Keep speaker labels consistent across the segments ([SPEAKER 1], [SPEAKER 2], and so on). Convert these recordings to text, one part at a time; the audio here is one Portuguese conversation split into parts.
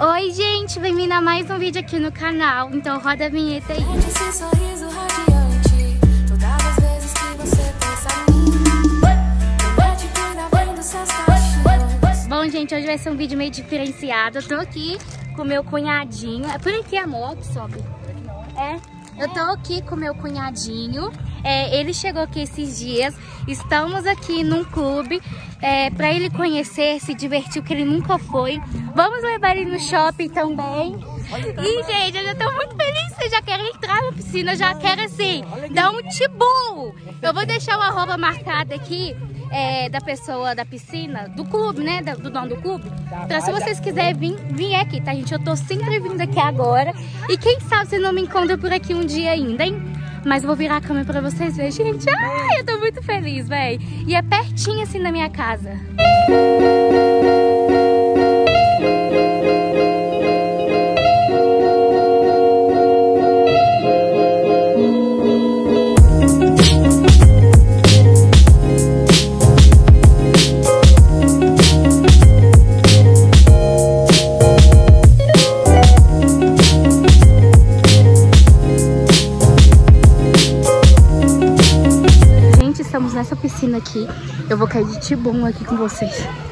[SPEAKER 1] Oi, gente, bem-vindo a mais um vídeo aqui no canal. Então roda a vinheta aí.
[SPEAKER 2] Cachinhos.
[SPEAKER 1] Bom, gente, hoje vai ser um vídeo meio diferenciado. Eu tô aqui com meu cunhadinho. É por aqui, amor, que sobe. É, eu tô aqui com meu cunhadinho. É, ele chegou aqui esses dias. Estamos aqui num clube é, para ele conhecer, se divertir, que ele nunca foi. Vamos levar ele no shopping também. E, gente, eu já tô muito feliz. Eu já quero entrar na piscina, já quero, assim, dar um tibum. Eu vou deixar o arroba marcado aqui é, da pessoa da piscina, do clube, né? Do, do dono do clube. Então, se vocês quiserem vir, vir aqui, tá, gente? Eu tô sempre vindo aqui agora. E quem sabe você não me encontra por aqui um dia ainda, hein? Mas vou virar a câmera pra vocês verem. Gente, ai, eu tô muito feliz, véi. E é pertinho, assim, da minha casa. Gente, aqui. Eu vou cair de tibum aqui com vocês.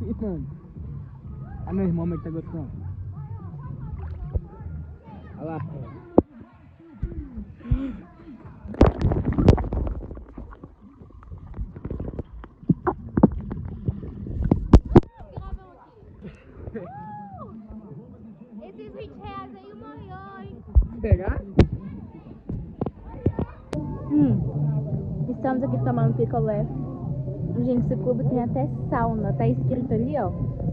[SPEAKER 3] Tô sofrendo. Ah, meu irmão, como é que tá gostando? Olha lá.
[SPEAKER 1] Esses 20 reais aí, o maior, hein?
[SPEAKER 3] Pegar?
[SPEAKER 1] Hum, estamos aqui tomando picolé. Gente, esse clube tem até sauna. Tá escrito ali, ó.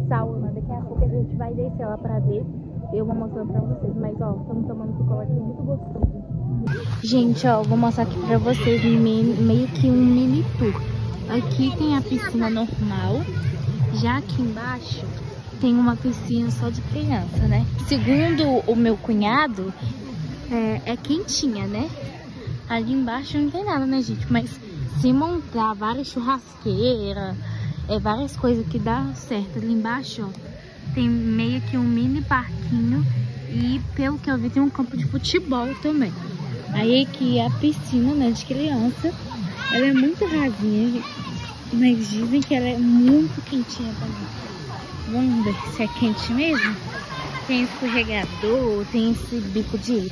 [SPEAKER 1] Sauna. Daqui a pouco a gente vai descer lá pra ver. Eu vou mostrando pra vocês. Mas, ó, estamos tomando picolé aqui muito gostoso. Gente, ó, vou mostrar aqui pra vocês me- meio que um mini tour. Aqui tem a piscina normal. Já aqui embaixo tem uma piscina só de criança, né? Segundo o meu cunhado, é, é quentinha, né? Ali embaixo não tem nada, né, gente? Mas se montar várias churrasqueiras, é, várias coisas que dá certo. Ali embaixo, ó, tem meio que um mini parquinho e, pelo que eu vi, tem um campo de futebol também. Aí aqui a piscina, né, de criança, ela é muito rasinha, mas dizem que ela é muito quentinha também. Vamos ver se é quente mesmo? Tem escorregador, tem esse bico de...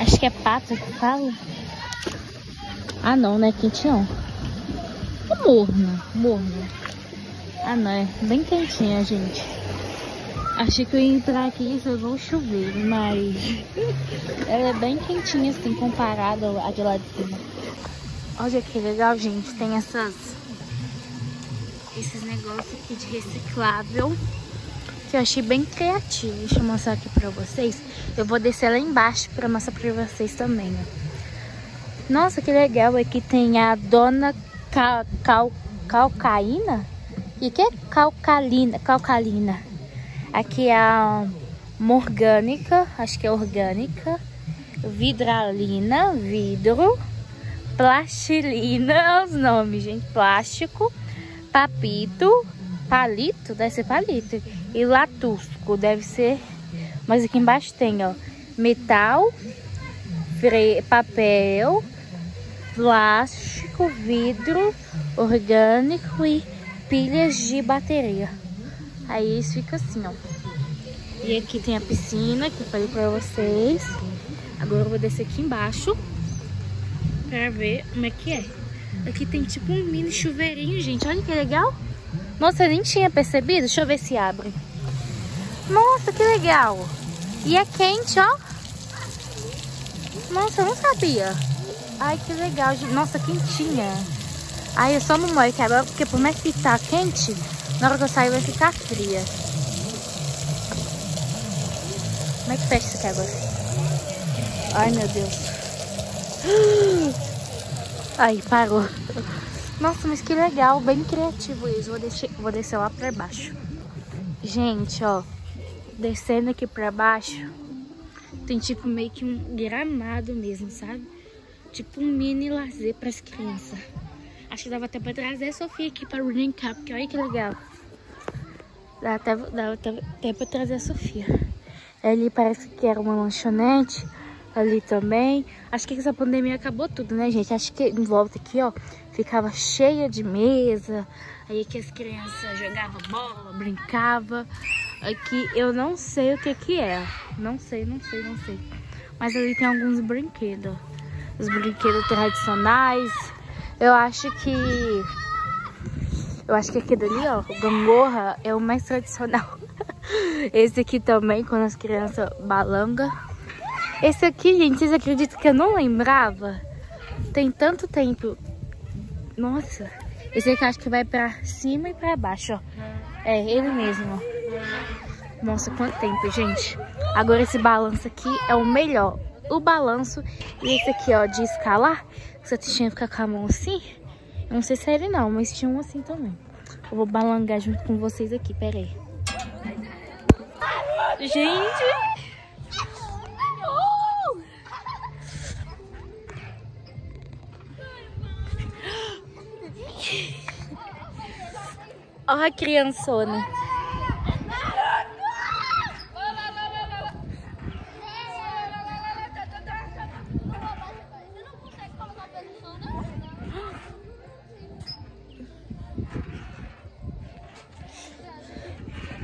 [SPEAKER 1] Acho que é pato que fala. Ah não, não é quente não. É morno, morno. Ah não, é bem quentinha, gente. Achei que eu ia entrar aqui e igual um chuveiro, mas ela é bem quentinha assim, comparada à de lá de cima. Olha que legal, gente. Tem essas esses negócios aqui de reciclável que eu achei bem criativo. Deixa eu mostrar aqui pra vocês. Eu vou descer lá embaixo pra mostrar pra vocês também, ó. Nossa, que legal. Aqui tem a Dona Cal, Cal, Calcaína. E que é Calcalina? Calcalina. Aqui é a Morgânica, acho que é orgânica. Vidralina, vidro. Plastilina, os nomes, gente. Plástico. Papito. Palito, deve ser palito. E latusco, deve ser. Mas aqui embaixo tem, ó. Metal. Papel. Plástico, vidro. Orgânico e pilhas de bateria. Aí isso fica assim, ó. E aqui tem a piscina que eu falei pra vocês. Agora eu vou descer aqui embaixo pra ver como é que é. Aqui tem tipo um mini chuveirinho, gente. Olha que legal. Nossa, eu nem tinha percebido. Deixa eu ver se abre. Nossa, que legal. E é quente, ó. Nossa, eu não sabia. Ai, que legal. Nossa, quentinha. Ai, eu só não molho quebra, porque por mais que tá quente, na hora que eu sair vai ficar fria. Como é que fecha esse quebra? Ai, meu Deus. Ai, parou. Nossa, mas que legal, bem criativo isso. Vou descer, vou descer lá pra baixo. Gente, ó, descendo aqui pra baixo, tem tipo meio que um gramado mesmo, sabe? Tipo um mini lazer pras crianças. Acho que dava até pra trazer a Sofia aqui pra brincar, porque olha que legal. Dá até, dá até, até pra trazer a Sofia. Ali parece que era uma lanchonete. Ali também. Acho que essa pandemia acabou tudo, né, gente? Acho que em volta aqui, ó, ficava cheia de mesa. Aí que as crianças jogavam bola, brincavam. Aqui eu não sei o que que é. Não sei, não sei, não sei. Mas ali tem alguns brinquedos. Os brinquedos tradicionais. Eu acho que... Eu acho que aquele ali, ó, o gangorra é o mais tradicional. Esse aqui também, quando as crianças balangam. Esse aqui, gente, vocês acreditam que eu não lembrava? Tem tanto tempo. Nossa. Esse aqui eu acho que vai pra cima e pra baixo, ó. É, ele mesmo. Nossa, quanto tempo, gente. Agora esse balanço aqui é o melhor. O balanço e esse aqui, ó, de escalar. Você tinha que ficar com a mão assim. Eu não sei se é ele não, mas tinha um assim também. Eu vou balangar junto com vocês aqui, pera aí. Gente! Olha a criançona.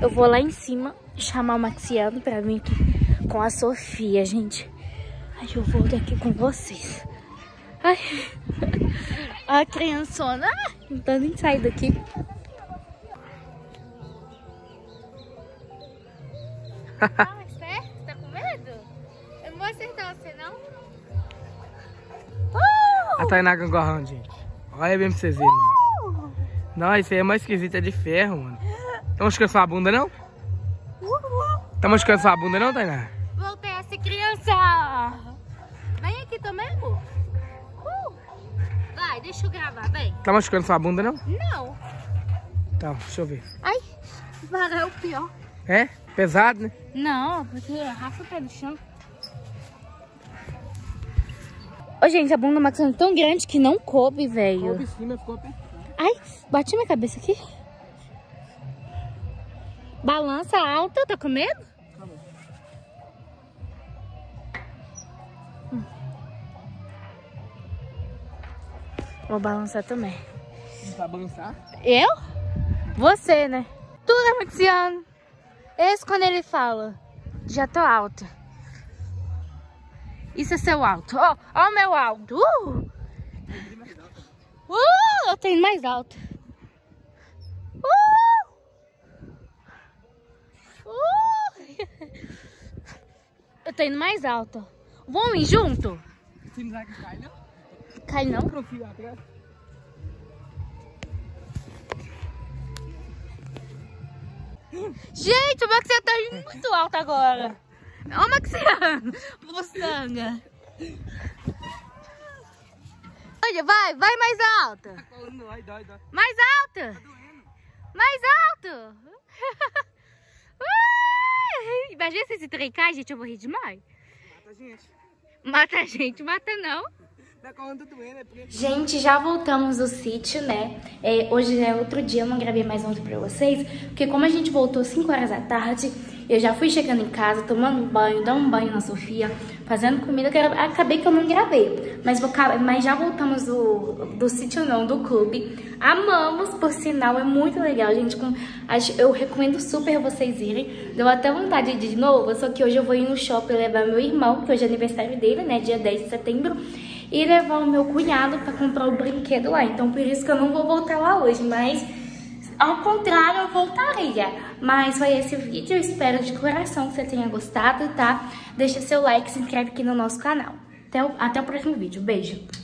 [SPEAKER 1] Eu vou lá em cima chamar o Maxiano pra vir aqui com a Sofia, gente. Aí eu volto aqui com vocês. Ai, a criançona ah, não tá nem sair daqui. Ah, certo? Tá com medo? Eu não vou acertar você, não? Uh!
[SPEAKER 3] A Tainá gangorrão, gente. Olha bem pra vocês verem, mano. Não, isso aí é mais esquisito, é de ferro, mano. Tá machucando sua bunda, não? Tá machucando sua bunda, não, Tainá?
[SPEAKER 1] Voltei a ser criança! Vem aqui também, amor. Uh! Vai, deixa eu gravar, vem.
[SPEAKER 3] Tá machucando sua bunda, não?
[SPEAKER 1] Não.
[SPEAKER 3] Tá, deixa eu ver.
[SPEAKER 1] Ai, varar é o pior.
[SPEAKER 3] É? Pesado, né?
[SPEAKER 1] Não, porque rafa o pé no chão. Ô, gente, a bunda do Max é tão grande que não coube, velho.
[SPEAKER 3] Coube em cima, ficou apertado.
[SPEAKER 1] Ai, bati minha cabeça aqui. Balança alta, tá com medo? Hum. Vou balançar também.
[SPEAKER 3] Pra balançar?
[SPEAKER 1] Eu? Você, né? Tu, né, Maxiano? Esse quando ele fala, já tô alta. Isso é seu alto. Ó, ó o meu alto. Uh! Uh! Eu tenho mais alto. Uh! Uh! Eu tô indo mais alto. Vamos ir junto?
[SPEAKER 3] Não sabe que cai, não?
[SPEAKER 1] Cai não? Gente, o Maxiano tá indo muito alto agora. Ó o Maxiano, buçanga. Olha, vai, vai mais alta.
[SPEAKER 3] Tá.
[SPEAKER 1] Mais alto. Mais alto. Ui, Imagina se esse trem cai, gente, eu vou rir demais.
[SPEAKER 3] Mata a gente.
[SPEAKER 1] Mata a gente, mata não.
[SPEAKER 3] Tá é porque...
[SPEAKER 1] Gente, já voltamos do sítio, né? É, hoje é outro dia, eu não gravei mais ontem pra vocês, porque como a gente voltou 5 horas da tarde, eu já fui chegando em casa, tomando banho, dando um banho na Sofia, fazendo comida, que acabei que eu não gravei. Mas, vou, mas já voltamos do, do sítio não, do clube. Amamos, por sinal, é muito legal, gente. Com, eu recomendo super vocês irem. Deu até vontade de ir de novo, só que hoje eu vou ir no shopping levar meu irmão, que hoje é aniversário dele, né? Dia 10 de setembro e levar o meu cunhado para comprar o brinquedo lá. Então por isso que eu não vou voltar lá hoje, mas Ao contrário, eu voltaria. Mas foi esse vídeo, eu espero de coração que você tenha gostado, tá? Deixa seu like, se inscreve aqui no nosso canal. Até o, até o próximo vídeo. Beijo!